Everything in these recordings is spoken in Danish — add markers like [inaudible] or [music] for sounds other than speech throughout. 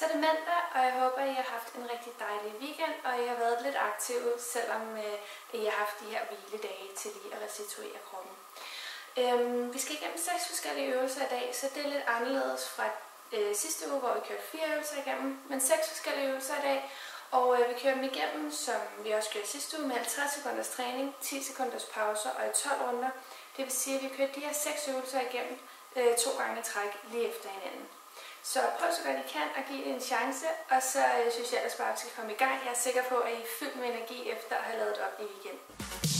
Så er det mandag, og jeg håber, I har haft en rigtig dejlig weekend, og I har været lidt aktive, selvom øh, I har haft de her hviledage til lige at restituere kroppen. Øhm, vi skal igennem seks forskellige øvelser i dag, så det er lidt anderledes fra øh, sidste uge, hvor vi kørte fire øvelser igennem, men seks forskellige øvelser i dag. Og øh, vi kører dem igennem, som vi også gjorde sidste uge, med 50 sekunders træning, 10 sekunders pauser og i 12 runder. Det vil sige, at vi kører de her seks øvelser igennem øh, to gange træk lige efter hinanden. Så prøv så godt I kan at give det en chance, og så øh, synes jeg ellers bare, at vi skal komme i gang. Jeg er sikker på, at I er fyldt med energi efter at have lavet op i weekenden.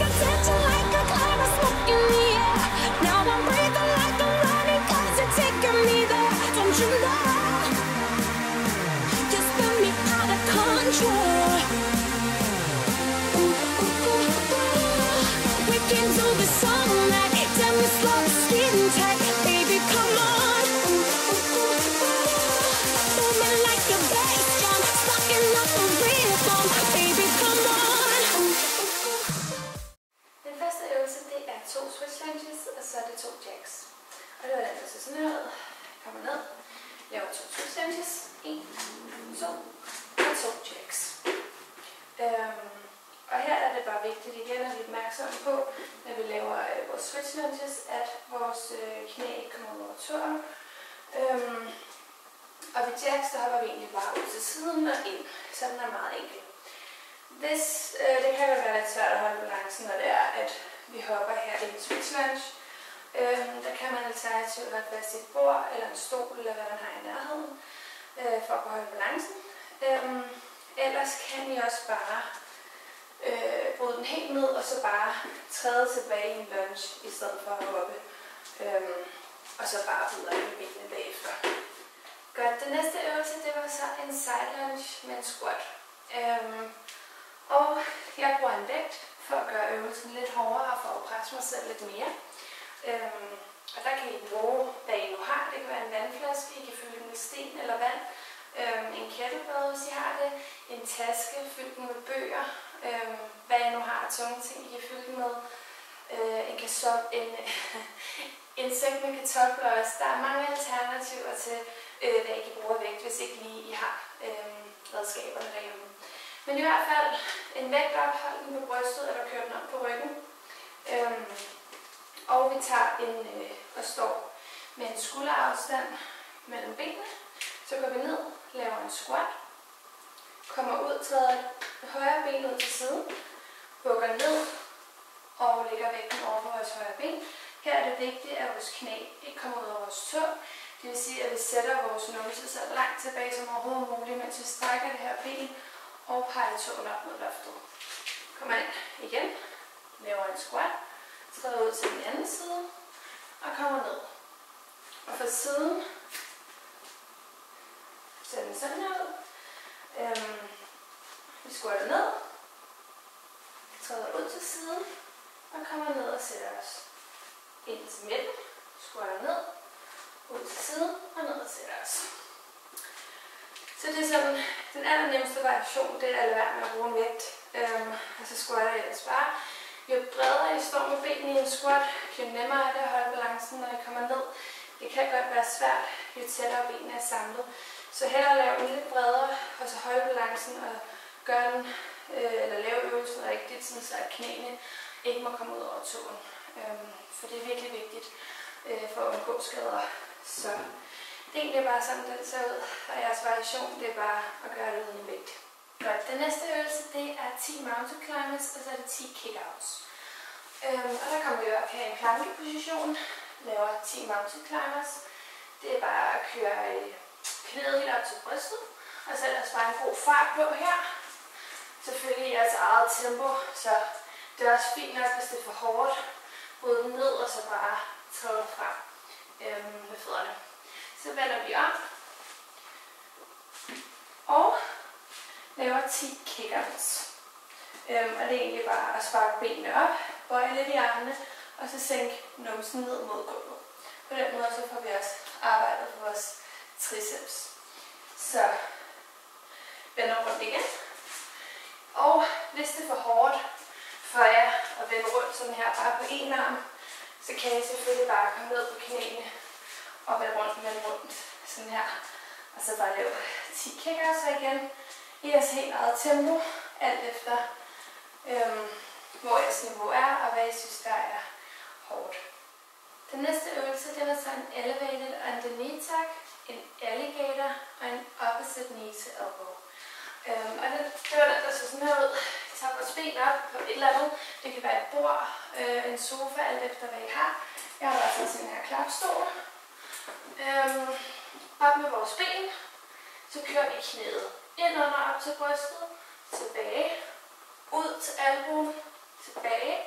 like a kommer. Øhm, og ved jacks, der hopper vi egentlig bare ud til siden og ind. Så den er meget enkel. Hvis, øh, det kan jo være lidt svært at holde balancen, når det er, at vi hopper her i en switch lunge. Øhm, der kan man alternativt holde fast et bord, eller en stol, eller hvad man har i nærheden, øh, for at holde balancen. Øhm, ellers kan I også bare øh, bryde den helt ned, og så bare træde tilbage i en lunge, i stedet for at hoppe. Øhm, og så bare videre i benene bagefter. Godt, den næste øvelse, det var så en side lunge med en squat. Øhm, og jeg bruger en vægt for at gøre øvelsen lidt hårdere, for at presse mig selv lidt mere. Øhm, og der kan I bruge, hvad I nu har. Det kan være en vandflaske, I kan fylde den med sten eller vand. Øhm, en kettlebell, hvis I har det. En taske, fyldt den med bøger. Øhm, hvad I nu har af tunge ting, I kan fylde den med. Øh, en, kasop, en, [laughs] en sæk med kartofler også. Der er mange alternativer til, øh, hvad I kan bruge vægt, hvis ikke lige I har øh, redskaberne derhjemme. Men i hvert fald en vægt op, hold den på brystet eller kør den op på ryggen. Øh, og vi tager en øh, og står med en skulderafstand mellem benene. Så går vi ned, laver en squat, kommer ud, træder højre ben ud til siden, bukker ned og lægger vægten over på vores højre ben. Her er det vigtigt, at vores knæ ikke kommer ud over vores tå. Det vil sige, at vi sætter vores numse så langt tilbage som overhovedet muligt, mens vi strækker det her ben og peger tåen op mod loftet. Kommer ind igen, laver en squat, træder ud til den anden side og kommer ned. Og fra siden ser den sådan her ud. Øhm, vi squatter ned, træder ud til siden og kommer ned og sætter os ind til midten, squatter ned, ud til siden og ned og sætter os. Så det er sådan, den allernemmeste variation, det er at lade være med at bruge en vægt. Øhm, og så squatter jeg ellers bare. Jo bredere I står med benene i en squat, jo nemmere er det at holde balancen, når I kommer ned. Det kan godt være svært, jo tættere benene er samlet. Så hellere lave den lidt bredere, og så holde balancen og gøre den, øh, eller lave øvelsen rigtigt, sådan så at knæene ikke må komme ud over tåen. Øhm, for det er virkelig vigtigt øh, for at undgå skader. Så det er egentlig bare sådan, den ser ud. Og jeres variation, det er bare at gøre det uden vægt. Godt, den næste øvelse, det er 10 mountain climbers, og så er det 10 kickouts. Øhm, og der kommer vi op her i en plankeposition, laver 10 mountain climbers. Det er bare at køre øh, knæet helt op til brystet, og så ellers bare en god fart på her. Selvfølgelig i jeres eget tempo, så det er også fint nok, hvis det er for hårdt. Bryde ned, og så bare træde frem øhm, med fødderne. Så vender vi om. Og laver 10 kickers. Øhm, og det er egentlig bare at sparke benene op, bøje lidt i armene, og så sænke numsen ned mod gulvet. På den måde så får vi også arbejdet på vores triceps. Så vender rundt igen. Og hvis det er for hårdt for jer at vende rundt sådan her bare på en arm, så kan I selvfølgelig bare komme ned på knæene og vende rundt, vende rundt sådan her. Og så bare lave 10 kicker så igen i jeres helt eget tempo, alt efter øhm, hvor jeres niveau er og hvad I synes der er hårdt. Den næste øvelse, det var så en elevated underneath tuck, en alligator og en opposite knee to elbow. Øhm, og det, det var den, der så sådan her ud. I tager vores ben op på et eller andet. Det kan være et bord, øh, en sofa, alt efter hvad I har. Jeg har også sådan her klapstol. Øhm, op med vores ben. Så kører vi knæet ind under op til brystet. Tilbage. Ud til albuen. Tilbage.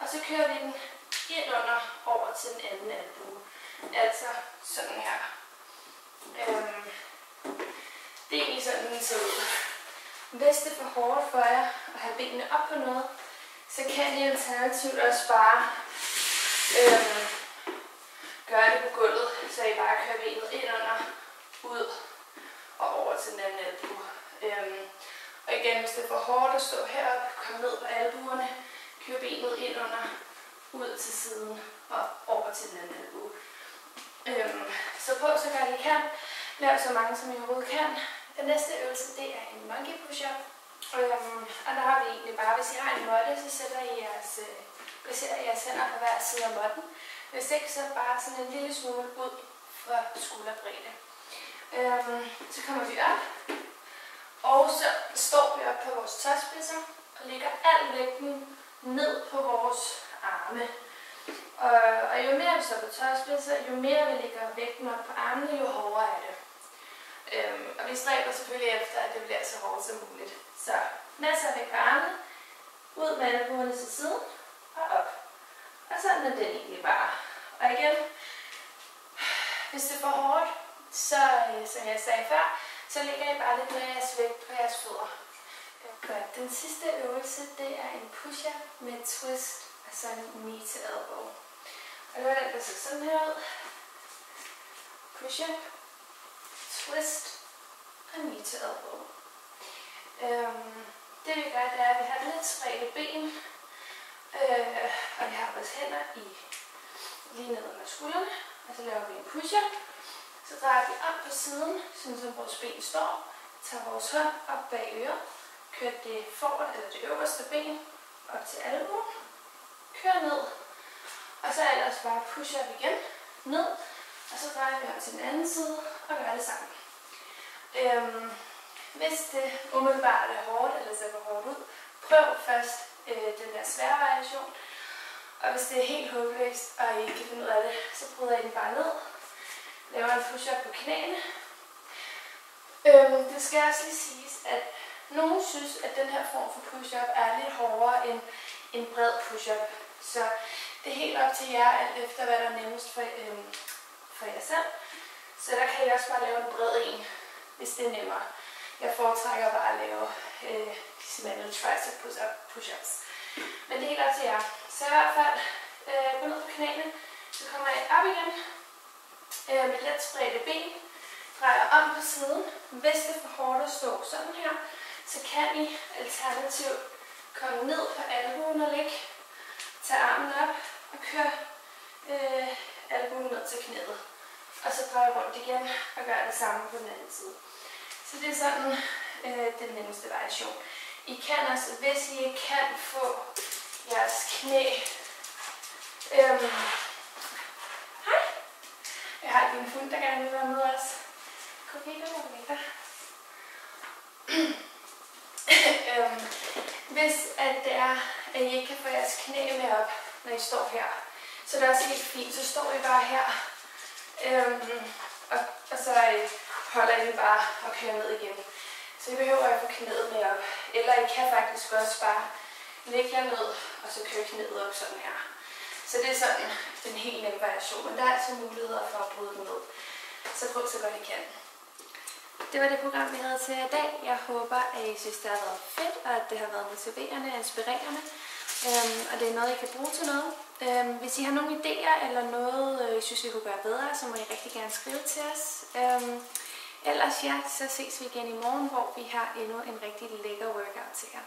Og så kører vi den ind under over til den anden albue. Altså sådan her. Øhm, det er egentlig sådan, den ser ud. Hvis det er for hårdt for jer at have benene op på noget, så kan I alternativt også bare øhm, gøre det på gulvet, så I bare kører benet ind under, ud og over til den anden albue. Øhm, og igen, hvis det er for hårdt at stå heroppe, kom ned på albuerne, kør benet ind under, ud til siden og over til den anden albue. Øhm, så på så godt I kan. Lav så mange som I overhovedet kan. Den næste øvelse, det er en monkey push-up. Øhm, og der har vi egentlig bare, hvis I har en måtte, så sætter I jeres, øh, placerer I jeres hænder på hver side af måtten. Hvis ikke, så bare sådan en lille smule ud fra skulderbredde. Øhm, så kommer vi op, og så står vi op på vores tåspidser og lægger al vægten ned på vores arme. Og, og jo mere vi står på tørspidser, jo mere vi lægger vægten op på armene, jo hårdere er det. Øhm, og vi stræber selvfølgelig efter, at det bliver så hårdt som muligt. Så masser af vægt armene, ud med albuerne til siden og op. Og sådan er den egentlig bare. Og igen, hvis det er for hårdt, så øh, som jeg sagde før, så lægger I bare lidt mere jeres vægt på jeres fødder. Øh, Godt. Den sidste øvelse, det er en push-up med twist, altså en knee to elbow. Og det var den, der så sådan her ud. Push-up, twist og knee to elbow. Øhm, det vi gør, det er, at vi har lidt spredte ben, øh, og vi har vores hænder i lige ned under skuldrene, og så laver vi en push-up. Så drejer vi op på siden, sådan som vores ben står, tager vores hånd op bag øret, kører det forrest, eller det øverste ben op til albuen, kører ned, og så ellers bare push-up igen, ned, og så drejer vi op til den anden side og gør det sammen. Øhm, hvis det umiddelbart er hårdt, eller ser for hårdt ud, prøv først øh, den der svære variation. Og hvis det er helt håbløst, og I ikke kan finde ud af det, så bryder I den bare ned. Laver en push på knæene. Øhm, det skal også lige siges, at nogen synes, at den her form for push-up er lidt hårdere end en bred push-up. Så det er helt op til jer, alt efter hvad der er nemmest for, øhm, for jer selv. Så der kan I også bare lave en bred en, hvis det er nemmere. Jeg foretrækker bare at lave øh, disse manual tricep push-ups. Men det er helt op til jer. Så i hvert fald øh, gå ned på knæene, så kommer jeg op igen øh, med let spredte ben. Drejer om på siden. Hvis det er for hårdt at stå sådan her, så kan I alternativt komme ned på albuen og ligge. Tag armen op og kør øh, albuen ned til knæet. Og så drejer rundt igen og gør det samme på den anden side. Så det er sådan øh, den nemmeste variation. I kan også, hvis I ikke kan få jeres knæ øhm, Hej! Jeg har lige en hund, der gerne vil være med os. Kom lige der, [clears throat] ligger. Øhm, hvis at det er, at I ikke kan få jeres knæ med op, når I står her, så det er også helt fint. Så står I bare her, øhm, og, og så øh, holder I bare og kører ned igen. Så I behøver ikke få knæet med op. Eller I kan faktisk også bare lægge jer ned, og så køre knæet op sådan her. Så det er sådan den helt nemme variation, men der er altså muligheder for at bryde den ned. Så prøv så godt I kan. Det var det program, vi havde til i dag. Jeg håber, at I synes, det har været fedt, og at det har været motiverende og inspirerende. Øhm, og det er noget, I kan bruge til noget. Øhm, hvis I har nogle idéer eller noget, øh, I synes, vi kunne gøre bedre, så må I rigtig gerne skrive til os. Øhm, ellers ja, så ses vi igen i morgen, hvor vi har endnu en rigtig lækker workout til jer.